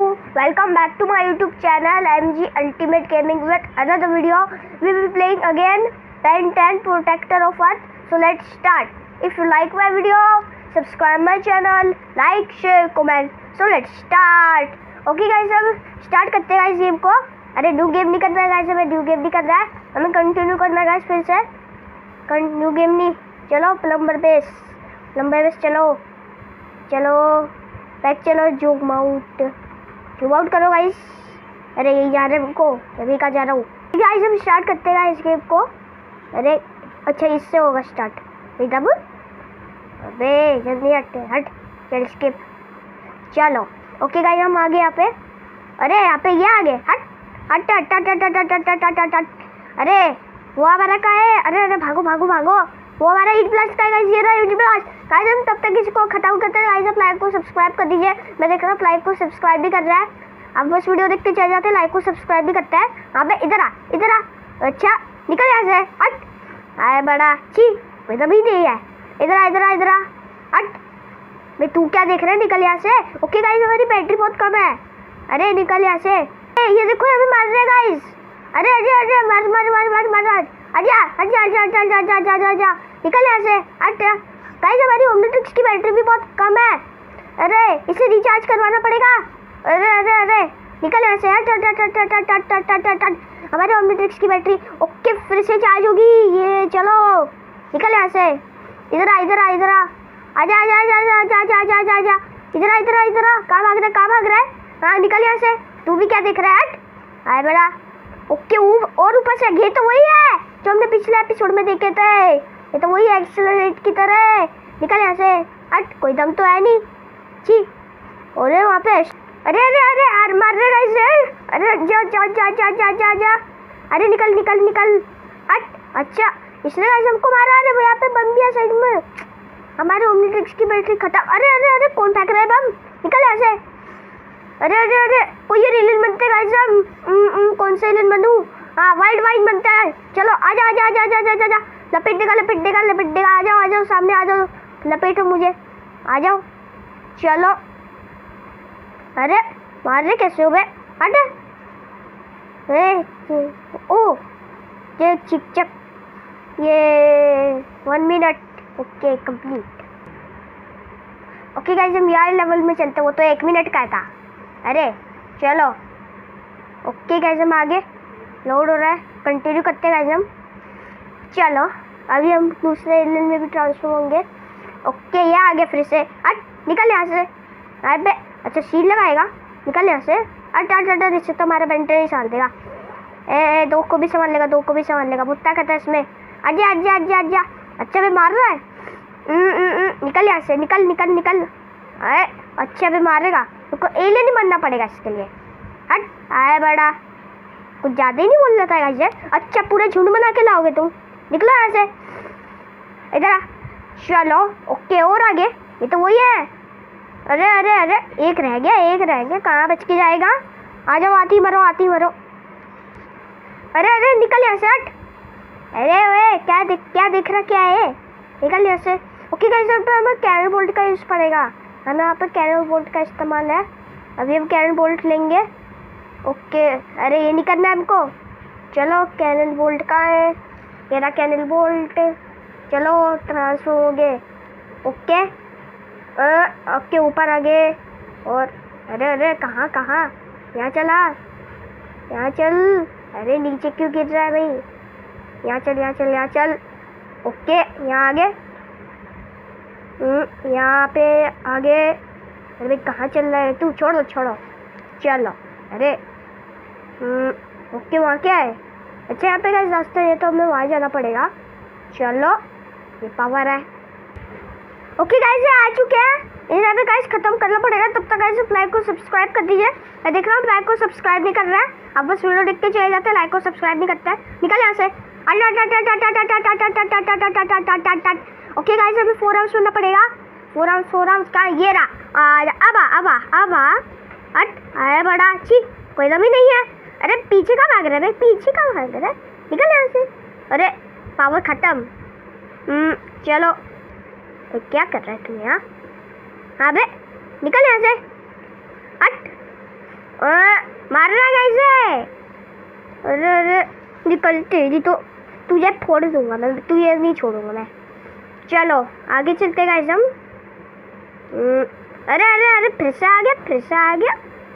Welcome back to my YouTube channel M G ultimate gaming with another video we will playing again ten ten protector of earth so let start if you like my video subscribe my channel like share comment so let start okay guys अब start करते हैं guys game को। अरे new game नहीं करना guys हमें new game नहीं करना है। हमें कंटिन्यू करना गाइस फिर से। न्यू गेम नहीं। चलो प्लम्बर बेस प्लम्बर बेस चलो। चलो बैक चलो जोक माउट जूम आउट करो गाइस अरे, यही जा रहे हमको अभी का जा रहा हूँ? गाइस हम स्टार्ट करते हैं इस गेम को। अरे अच्छा इससे होगा स्टार्ट तब? अबे, जल्दी हट हट। चल स्किप चलो। ओके गाइस हम आगे यहाँ पे। अरे, यहाँ पे ये आगे। हट। हट हट हट हट हट हट हट हट हट अरे, वो हमारा का है। अरे अरे, भागो भागो भागो। वो हमारा एक प्लस का गाइस ये रहा यूटी प्लस गाइस हम तब तक किसी को खत्म करते हैं गाइस आप लाइक को सब्सक्राइब कर दीजिए। मैं देख रहा हूँ लाइक को सब्सक्राइब भी कर रहा है। आप बस वीडियो देखते चले जाते हैं लाइक को सब्सक्राइब भी करता है। हाँ भाई इधर आ इधर आ। अच्छा निकल यहाँ से। हट। आए बड़ा, छी। मैं तो तभी नहीं है। इधर आ इधर आ इधर आ। हट। भाई तू क्या देख रहा है? निकल यहाँ से। ओके गाइस हमारी बैटरी बहुत कम है। अरे, निकल यहाँ से। ए, ये देखो अभी मार रहे गाइस अरे अरे अरे, मार मार मार मार मार। हट जा हट जा हट जा हट जा हट जा हट जा हट जा। निकल यहाँ से। हट गाइस हमारी ओमनीट्रिक्स की बैटरी भी बहुत कम है। अरे, इसे रिचार्ज करवाना पड़ेगा। अरे अरे अरे, निकल यहाँ से। हट हट हट हट हट हट हट हट हट हट हट हमारे ओमनीट्रिक्स की बैटरी ओके फिर से चार्ज होगी। ये, चलो, निकल यहाँ से। इधर आ इधर आ इधर आ। आजा आजा आजा आजा आजा आजा आजा आजा इधर आ इधर आ इधर आ। कहाँ भाग रहा है, कहाँ भाग रहा है? हाँ निकल यहाँ से। तू भी क्या देख रहा है हट आए बड़ा। ओके और ऊपर से, ये तो वही है, जो हमने पिछले एपिसोड में देखे थे। ये तो वही एक्सेलरेट की तरह है। निकल यहाँ से। हट कोई दम तो है नहीं। जी अरे वहाँ पे। अरे अरे अरे, यार, मार रहे गाइस अरे, जा जा जा जा जा जा जा। अरे, निकल निकल निकल। हट अच्छा। इसने गाइस हमको मारा। अरे यहाँ पे बम है साइड में। हमारे ओमनीट्रिक्स की बैटरी खत्म। अरे अरे अरे, कौन फेंक रहा है बम? निकल यहाँ से। अरे अरे अरे, कोई ये एलियन बनते गाइस हम। कौन से एलियन बनूं? हाँ वाइल्ड वाइल्ड बनता है। चलो, आजा आजा आजा आजा आजा आजा। लपेट देगा लपेट देगा लपेट देगा। आ जाओ आ जाओ, सामने आ जाओ। लपेटो मुझे। आ जाओ। चलो। अरे, मार रहे कैसे हो बे हट। ओ, ये चिक चक ये one minute okay complete okay guys हम यार लेवल में चलते वो तो एक मिनट का था। अरे, चलो। ओके गाइस हम आगे। लोड हो रहा है। कंटिन्यू करते गाइस हम। चलो अभी हम दूसरे एलियन में भी ट्रांसफ़र होंगे। ओके ये आ गया फिर से। अट निकल यहाँ से। अरे अच्छा सील लगाएगा? निकल यहाँ से। अट अट अट इससे तो हमारा बेंटर ही संभाल देगा। ए, दो को भी संभाल लेगा दो को भी संभाल लेगा। बुत्ता कहता है इसमें। अजा अजा अजा अजा अच्छा भी मार रहा है? न, न, न, निकल यहाँ से। निकल निकल निकल। अरे अच्छा भी मारेगा। तुमको एलियन ही बनना पड़ेगा इसके लिए। हट आए बड़ा। कुछ ज़्यादा ही नहीं बोल रहा था अच्छा पूरे झुंड बना के लाओगे तुम। निकलो यहाँ से। इधर चलो ओके, और आगे। ये तो वही है। अरे अरे अरे, एक रह गया, एक रह गया। कहाँ बच के जाएगा? आ जाओ, आती मरो आती मरो। अरे अरे, निकल यहाँ से, हट। अरे वे क्या दिख क्या दिख रहा, क्या है? निकल यहाँ से। ओके गाइस अब हमें कैरन बोल्ट का यूज़ पड़ेगा। हमें यहाँ पर कैरन बोल्ट का इस्तेमाल है। अभी हम कैरन बोल्ट लेंगे। ओके, अरे, ये नहीं करना है हमको। चलो कैनन बोल्ट का है? ये रहा कैनन बोल्ट चलो ट्रांसफ़र हो गए। ओके? ओके ऊपर आ गए और, अरे अरे, कहाँ कहाँ? यहाँ चला यहाँ चल। अरे, नीचे क्यों गिर रहा है भाई? यहाँ चल यहाँ चल यहाँ चल। ओके, यहाँ आगे। यहाँ पे आगे। अरे भाई, कहाँ चल रहा है? तू छोड़ो छोड़ो। चलो। अरे ओके, वहाँ क्या है? अच्छा यहाँ पे गाइस रास्ता है तो हमें वहाँ जाना पड़ेगा चलो ये पावर है ओके गाइस ये आ चुके हैं यहाँ पे गाइस खत्म करना पड़ेगा तब तक गाइस लाइक को सब्सक्राइब कर दीजिए मैं देख रहा हूँ लाइक को सब्सक्राइब नहीं कर रहा है आप बस वीडियो देख के चले जाते हैं लाइक को सब्सक्राइब नहीं करता है निकल यहाँ से ओके गाइस अभी फोर आवर्स सुनना पड़ेगा फोर आवर्स फोर आवर्स का ये रहा अब अब अब हट आया बड़ा छी कोई ही नहीं है अरे पीछे का भाग रहा है पीछे का भाग रहा है? निकल यहाँ से। अरे पावर खत्म। चलो। तो क्या कर रहा है तू यहाँ? हाँ बे निकल यहाँ से। हट। मारना कैसे अरे अरे निकल तेरी तो। तुझे फोड़ दूँगा मैं। तुझे नहीं छोड़ूँगा मैं। चलो आगे चलते गाइस हम। हम्म, अरे अरे अरे फिर से आ गया फिर से आ गया।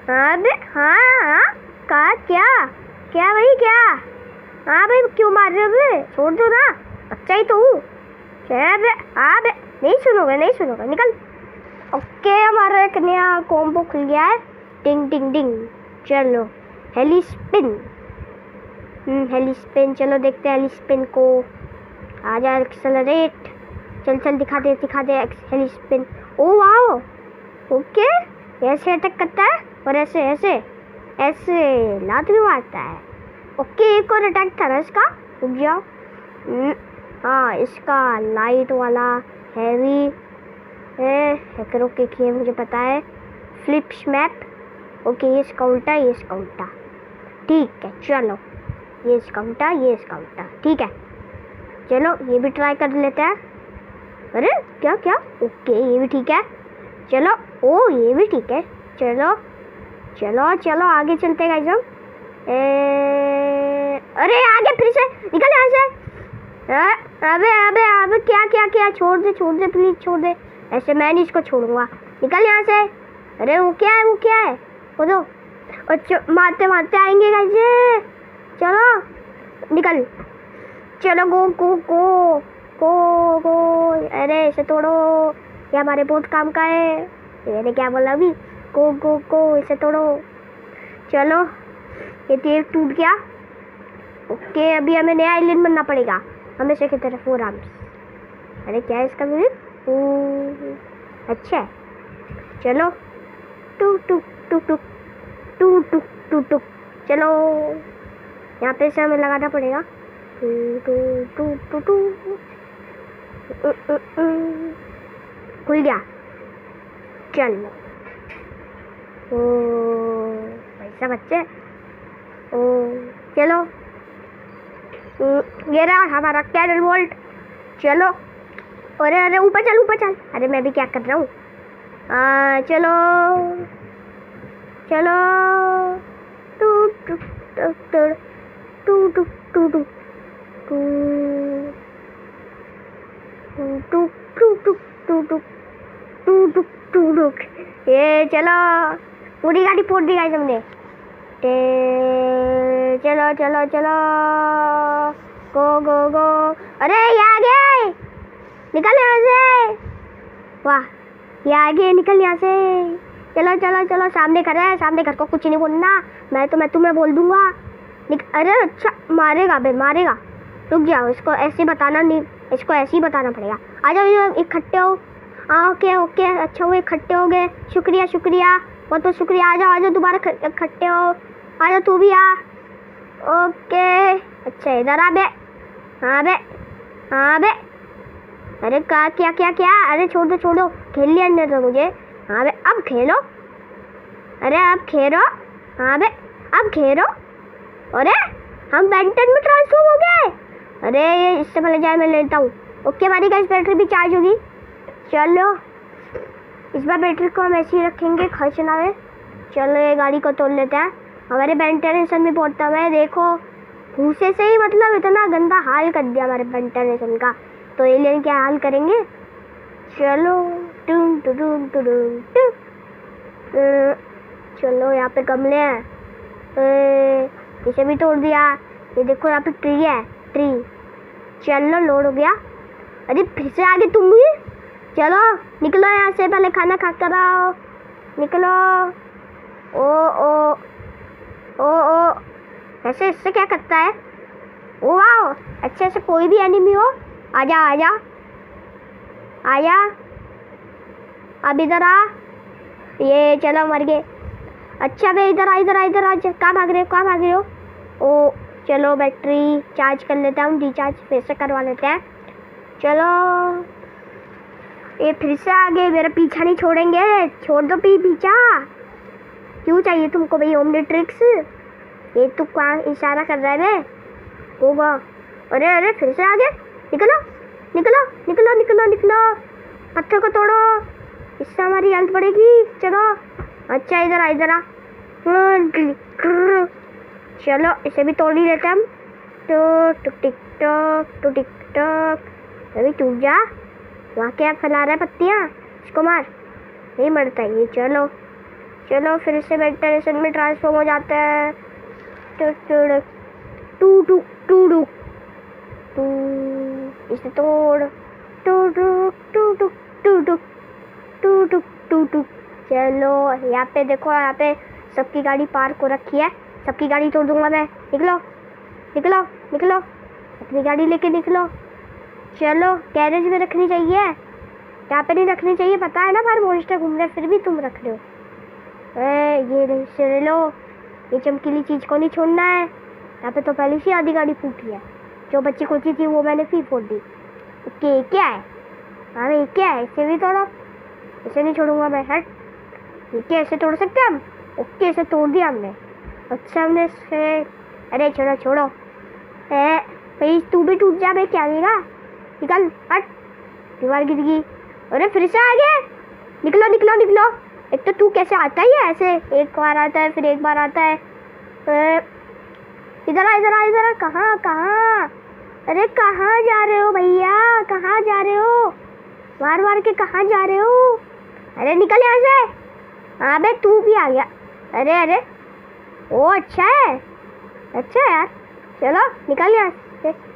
हाँ हाँ हाँ। कहा? क्या? क्या भाई, क्या? हाँ भाई, क्यों मार रहे हो छोड़ दो ना। अच्छा ही तो हूँ। क्या हाँ नहीं सुनोगे नहीं सुनोगे। निकल। ओके, हमारा एक नया कॉम्बो खुल गया है। टिंग टिंग डिंग चलो हेली स्पिन हेली स्पिन चलो, देखते हैं हेली स्पिन को। आ जा एक्सेलरेट चल चल, दिखा दे दिखा दे हेली स्पिन ओ, वाओ। ओके, ऐसे अटैक करता है? और ऐसे ऐसे। ऐसे लात भी मारता है। ओके एक और अटैक था ना इसका? रुक जाओ। हम्म, हाँ इसका लाइट वाला हैवी है। हैकरों के खेल मुझे पता है। फ्लिप स्मैप ओके ये इसका उल्टा ये इसका उल्टा। ठीक है चलो। ये इसका उल्टा ये इसका उल्टा। ठीक है। चलो ये भी ट्राई कर लेते हैं। अरे क्या क्या? ओके ये भी ठीक है। चलो ओ ये भी ठीक है। चलो। चलो चलो, आगे चलते गए हम। अरे, आगे फिर से, निकल यहाँ से। अबे अबे अबे, क्या क्या क्या, छोड़ दे छोड़ दे प्लीज़ छोड़ दे। ऐसे मैं नहीं इसको छोड़ूँगा। निकल यहाँ से। अरे, वो क्या है, वो क्या है? वो तो मारते मारते आएँगे कैसे चलो, निकल। चलो गो गो गो गो गो अरे, ऐसे तोड़ो ये हमारे बहुत काम का है। मैंने क्या बोला अभी? गो गो गो, इसे तोड़ो। चलो, ये तेल टूट गया। ओके, अभी हमें नया आइलैंड बनना पड़ेगा। हमेशा की तरफ़ फोर आर्म्स अरे, क्या है इसका म्यूज़िक अच्छा है। चलो टू टू टू टू टू टू टू टू चलो, यहाँ पे से हमें लगाना पड़ेगा। टू टू टू टू टू। खुल गया। चलो। ओ पैसा बच्चे ओ चलो ये रहा हमारा कैरल वोल्ट चलो अरे अरे ऊपर चल ऊपर चल अरे मैं भी क्या कर रहा हूँ चलो चलो टू टू टू टू टू टू टू टू टू टू टू टू टू टू टू ये चलो पूरी गाड़ी फोड़ दी गाइस हमने। चलो चलो चलो। गो गो गो अरे, ये आ गए निकल यहाँ से। वाह, ये आ गए निकल यहाँ से। चलो चलो चलो, सामने घर है, सामने घर को कुछ नहीं बोलना। मैं तो मैं तुम्हें बोल दूँगा। अरे अच्छा मारेगा बे, मारेगा। रुक जाओ, इसको ऐसे बताना नहीं, इसको ऐसे ही बताना पड़ेगा। आ जाओ इकट्ठे हो। हाँ ओके ओके अच्छा वो इकट्ठे हो गए। शुक्रिया शुक्रिया। बहुत बहुत शुक्रिया। आ जाओ आ जाओ, दोबारा इकट्ठे हो। आ जाओ, तू भी आ। ओके। अच्छा इधर आ बे। हाँ बे। हाँ बे। अरे क्या क्या क्या क्या? अरे, छोड़ दो छोड़ दो। खेल लिया अंदर तो मुझे। हाँ बे। अब खेलो। अरे, अब खेलो। हाँ बे। अब खेलो। अरे, हम बैडमिंटन में ट्रांसफॉर्म हो गए। अरे, ये इससे पहले जाए, मैं लेता हूँ। ओके हमारी गैस बैटरी भी चार्ज होगी। चलो। इस बार बैटरी को हम ऐसे ही रखेंगे खर्च ना आए। चलो, ये गाड़ी को तोड़ लेते हैं। हमारे वेंटिलेशन भी बहुत कम है, देखो। भूसे से ही मतलब इतना गंदा हाल कर दिया हमारे वेंटिलेशन का। तो एलियन क्या हाल करेंगे? चलो टून टू टून टू टून टू चलो, यहाँ पे गमले हैं। इसे भी तोड़ दिया। ये देखो, यहाँ पे ट्री है ट्री चलो लोड हो गया। अरे, फिर से आगे तुम भी? चलो, निकलो यहाँ से, पहले खाना खा कर आओ। निकलो। ओ ओ ओ ओ। ऐसे इससे क्या करता है? ओ, वाओ, अच्छे से कोई भी एनिमी हो। आजा आजा। आजा। अब इधर आ। ये, चलो, मर गए। अच्छा भाई इधर आ इधर आ इधर आ। कहाँ भाग रहे हो, कहाँ भाग रहे हो? ओ, चलो बैटरी चार्ज कर लेते हैं, हम रिचार्ज फिर से करवा लेते हैं। चलो। ये फिर से आ गए मेरा पीछा नहीं छोड़ेंगे। छोड़ दो पी, पीछा। क्यों चाहिए तुमको भाई ओमनी ट्रिक्स ये तू कहाँ इशारा कर रहा है बे होगा। अरे अरे, फिर से आ गए निकलो निकलो निकलो निकलो निकलो। पत्थर को तोड़ो। इससे हमारी हेल्थ बढ़ेगी। चलो। अच्छा इधर आ इधर आ। चलो, इसे भी तोड़ ही लेते हम। तो टुक टिक टॉक टू टिक टॉक अभी टूट जा। वहाँ क्या फैला रहा है पत्तियाँ इसको मार नहीं मरता ये चलो चलो फिर से वेंटिलेशन में ट्रांसफॉर्म हो जाता है टू टू टू टू टू इसे तोड़ टू टू टू टू टू टू टू टू टू टू चलो यहाँ पे देखो यहाँ पे सबकी गाड़ी पार्क हो रखी है सबकी गाड़ी तोड़ दूँगा मैं निकलो निकलो निकलो अपनी गाड़ी लेके निकलो चलो गैरेज में रखनी चाहिए। यहाँ पे नहीं रखनी चाहिए, पता है ना बाहर मोस्टर घूम रहे फिर भी तुम रख रहे हो। ये से लो ये चमकीली चीज़ को नहीं छोड़ना है। यहाँ पे तो पहले से आधी गाड़ी फूटी है। जो बच्ची खोची थी, वो मैंने फिर फोड़ दी। ओके क्या है? हाँ ये क्या है? इसे भी तोड़ो। इसे नहीं छोड़ूँगा मैं, हट। ये क्या ऐसे तोड़ सकते हम? ओके, इसे तोड़ दिया हमने। अच्छा हमने इसे अरे छोड़ो छोड़ो। ए, भाई, तू भी टूट जा, भाई, क्या गिरा निकल, हट। दीवार गिर गई। अरे, फिर से आ गया निकलो निकलो निकलो। एक तो तू कैसे आता ही है ऐसे एक बार आता है, फिर एक बार आता है। इधर आ इधर आ इधर आ। कहाँ कहाँ? अरे, कहाँ जा रहे हो भैया? कहाँ जा रहे हो? मार मार के कहाँ जा रहे हो? अरे, निकल यहाँ से। हाँ बे तू भी आ गया। अरे अरे। ओ अच्छा है। अच्छा यार। चलो, निकल यहाँ से।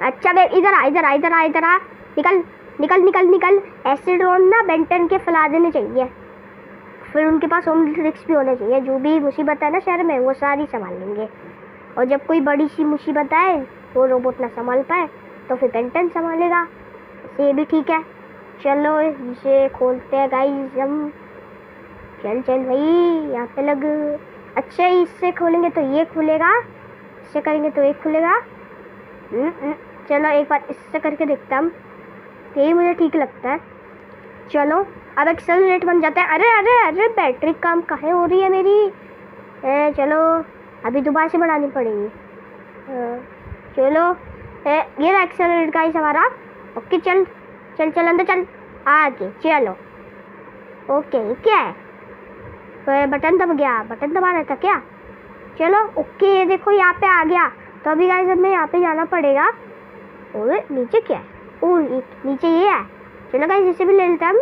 अच्छा बे इधर आ इधर आ इधर आ इधर आ। निकल निकल निकल निकल। ऐसे ड्रोन ना बेंटन के फैला देने चाहिए। फिर उनके पास होम ट्रिक्स भी होने चाहिए। जो भी मुसीबत है ना शहर में वो सारी संभाल लेंगे। और जब कोई बड़ी सी मुसीबत आए वो रोबोट ना संभाल पाए तो फिर बेंटन संभालेगा। ये भी ठीक है। चलो इसे खोलते हैं गाइस हम। चल चल भाई यहाँ पे लग। अच्छा इससे खोलेंगे तो ये खुलेगा। इससे करेंगे तो ये खुलेगा। हम्म, हम्म, चलो एक बार इससे करके देखता हम यही मुझे ठीक लगता है। चलो अब एक्सेलरेट बन जाता है। अरे अरे अरे बैटरी काम कहाँ हो रही है मेरी? ए, चलो अभी दोबारा से बढ़ानी पड़ेगी। हाँ, चलो ए, ये रहा एक्सेलरेट गाइस हमारा। ओके चल चल चल अंदर चल। आगे चलो। ओके क्या है? तो बटन दब गया। बटन दबा रहा था क्या? चलो ओके ये देखो यहाँ पे आ गया। तो अभी गाइस हमें यहाँ पे जाना पड़ेगा। और नीचे क्या है? ओ नीचे ये है। चलो गाइस इसे भी ले लेते हम।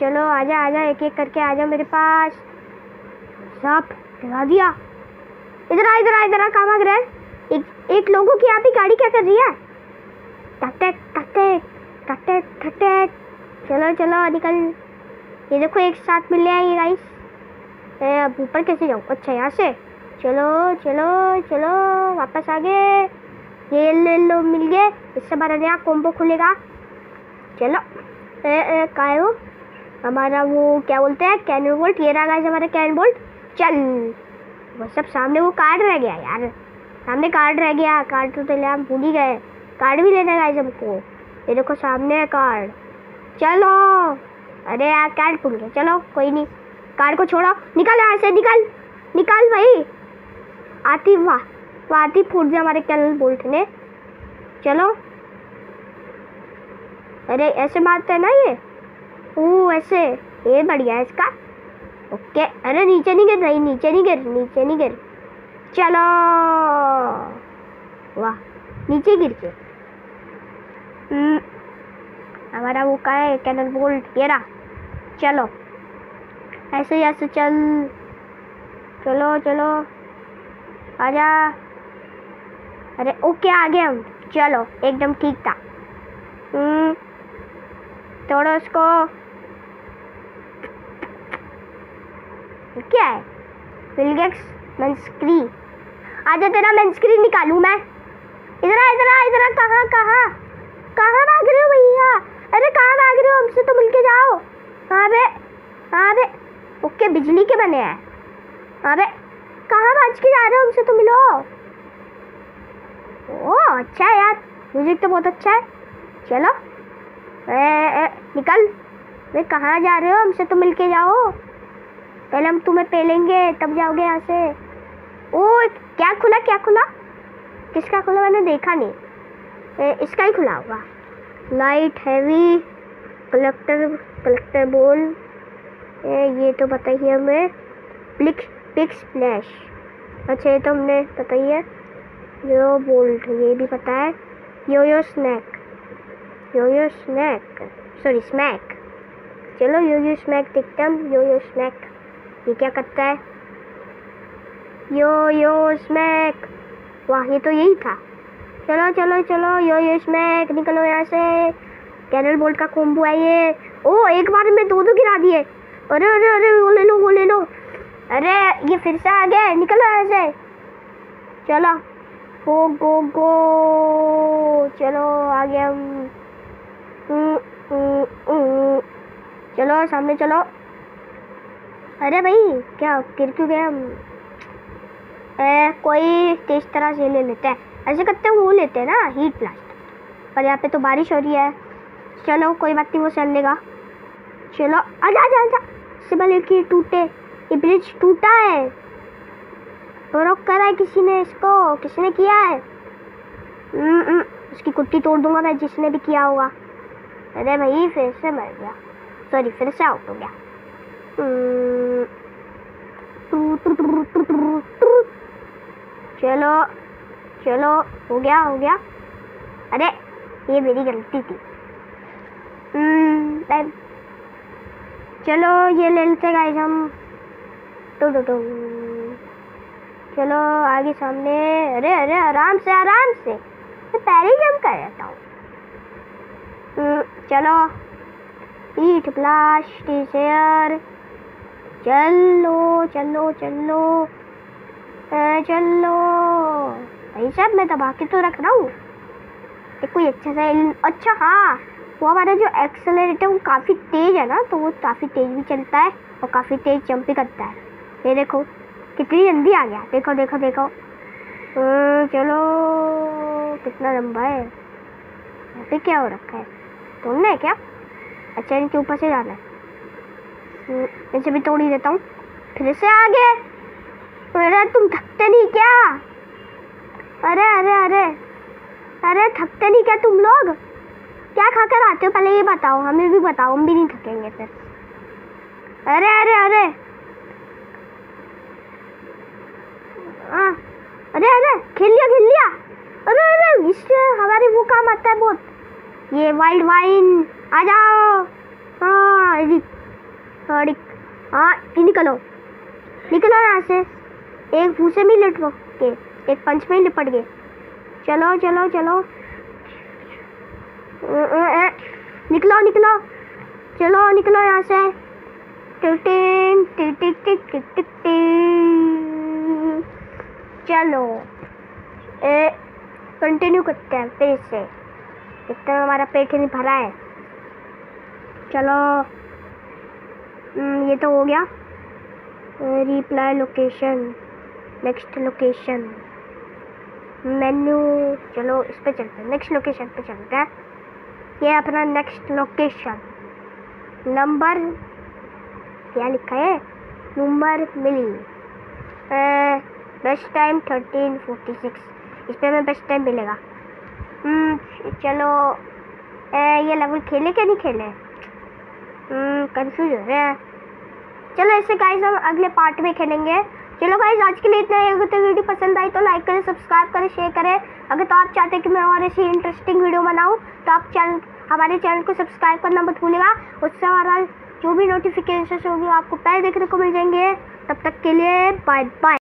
चलो, आजा आजा एक एक करके आजा मेरे पास। सब, लगा दिया। इधर आ इधर आ इधर आ कहाँ भाग रहा है। एक एक लोगों की आपकी गाड़ी क्या कर रही है? चलो चलो, निकल। ये देखो, एक साथ मिल हैं ये गाइस अब ऊपर कैसे जाऊँ? अच्छा यहाँ से। चलो चलो चलो, वापस आ गए ये ले लो, मिल गए। इससे हमारा नया कॉम्बो खुलेगा। चलो। का है? वो हमारा वो क्या बोलते हैं? कैन बोल्ट ये रहा गाइस हमारा कैन बोल्ट चल। वो सब सामने वो कार्ड रह गया यार। सामने कार्ड रह गया। कार्ड तो पहले हम भूल ही गए। कार्ड भी लेना गाइस हमको। ये देखो सामने है कार्ड चलो। अरे यार कार्ड भूल गया। चलो, कोई नहीं। कार्ड को छोड़ो। निकल यहाँ से, निकल। निकल भाई। आती वाह। फूट दिया हमारे कैनन बोल्ट ने। चलो। अरे ऐसे मारते हैं ना ये? ओ ऐसे। ये बढ़िया है इसका। ओके अरे नीचे नहीं गिर रही नीचे नहीं गिर नीचे नहीं गिर। चलो। वाह नीचे गिर के। हम्म, हमारा वो का है कैनल बोल्ट ये रहा। चलो। ऐसे ऐसे चल। चलो चलो। आजा। अरे, ओके आ गए हम। चलो, एकदम ठीक था। थोड़ा उसको। क्या है? विलगेक्स मेंस्क्री आजा तेरा मेंस्क्री निकालूं मैं। इधर आ इधर आ इधर आ, कहाँ कहाँ? कहाँ भाग रहे हो भैया? अरे, कहाँ भाग रहे हो? हमसे तो मिलके जाओ। हाँ बे हाँ बे ओके, बिजली के बने हैं। हाँ बे कहाँ भाग के जा रहे हो? हमसे तो मिलो। ओ अच्छा है यार। म्यूज़िक तो बहुत अच्छा है। चलो। ए, ए, निकल। वे कहाँ जा रहे हो? हमसे तो मिलके जाओ। पहले हम तुम्हें पेलेंगे तब जाओगे यहाँ से। ओ क्या खुला क्या खुला? किसका खुला? मैंने देखा नहीं। ए, इसका ही खुला होगा। लाइट हैवी कलेक्टर कलेक्टर बोल ए, ये तो बताइए हमें। प्लिक पिक स्प्लैश अच्छा ये तो हमने ही है। यो बोल्ट ये भी पता है? Yo yo snack yo yo snack sorry smack चलो यो यो स्मैक देखते हम। यो यो स्मैक ये क्या करता है? यो यो स्मैक वाह, ये तो यही था। चलो चलो चलो यो यो स्मैक निकलो यहाँ से। कैनल बोल्ट का कोम्बो है ये। ओ, एक बार में दो दो गिरा दिए। अरे अरे अरे, वो ले लो, वो ले लो। अरे, ये फिर से आ गया निकलो यहाँ से। चलो। गो गो गो। चलो आ गया हम। चलो सामने चलो। अरे भाई क्या गिर क्यों गए हम? ए, कोई तेज तरह से ले लेते हैं। ऐसे करते हैं वो लेते हैं ना हीट ब्लास्ट पर यहाँ पे तो बारिश हो रही है। चलो कोई बात नहीं वो चल लेगा। चलो आजा आजा आजा। सिबल एक ही टूटे। ये ब्रिज टूटा है। रोक करा है किसी ने इसको किसने किया है? हम्म, हम्म, उसकी कुट्टी तोड़ दूँगा मैं जिसने भी किया होगा। अरे भाई फिर से मर गया। सॉरी फिर से आउट हो गया। हम्म। चलो चलो हो गया हो गया। अरे ये मेरी गलती थी। चलो ये ले लेते गाइस हम। टू टू टू। चलो आगे सामने। अरे अरे आराम से आराम से। मैं पहले ही जंप कर रहता हूँ। हम्म, चलो। ईट ब्लास्ट हियर चलो चलो चलो। चलो। भाई साहब मैं दबा के तो रख रहा हूँ। कोई अच्छा सा अच्छा हाँ। वो हमारा जो एक्सेलरेटर वो काफ़ी तेज़ है ना तो वो काफ़ी तेज़ भी चलता है और काफ़ी तेज़ जंप भी करता है। ये देखो। कितनी जल्दी आ गया? देखो देखो देखो। चलो कितना लंबा है। यहाँ पे क्या हो रखा है? तोड़ना है क्या? अच्छा इनके ऊपर से जाना है। हम्म, इसे भी तोड़ ही देता हूँ। फिर से आगे। अरे तुम थकते नहीं क्या? अरे अरे अरे। अरे थकते नहीं क्या तुम लोग? क्या खा कर आते हो? पहले ये बताओ हमें भी बताओ हम भी नहीं थकेंगे फिर। अरे अरे अरे। अरे अरे खेल लिया खेल लिया अरे अरे, इससे हमारे वो काम आता है बहुत। ये वाइल्ड वाइन आ जाओ। हाँ हाँ निकलो। निकलो यहाँ से। एक भूसे में लिपट के एक पंच में लिपट गए। चलो चलो चलो। निकलो निकलो। चलो, निकलो यहाँ से। टिक टिक टिक टिक टिक टिक। चलो। ए कंटिन्यू करते हैं फिर से। इतना हमारा पेट ही नहीं भरा है। चलो। हम्म, ये तो हो गया। Reply location next location menu चलो इस पर चलते हैं। नेक्स्ट लोकेशन पे चलते हैं। ये अपना नेक्स्ट लोकेशन नंबर क्या लिखा है? नंबर मिली। Best time thirteen forty six. इस पर हमें बेस्ट टाइम मिलेगा। हम्म, चलो ए, ये लेवल खेले क्या नहीं खेले? कंफ्यूज हो रहे हैं। चलो ऐसे गाइस हम अगले पार्ट में खेलेंगे। चलो गाइस आज के लिए इतना ही। अगर तो वीडियो पसंद आई तो लाइक करें सब्सक्राइब करें शेयर करें। अगर तो आप चाहते हैं कि मैं और ऐसी इंटरेस्टिंग वीडियो बनाऊँ तो आप चैनल हमारे चैनल को सब्सक्राइब करना मत भूलिएगा उससे हमारा जो भी नोटिफिकेशन होगी आपको पहले देखने को मिल जाएँगे। तब तक के लिए बाय बाय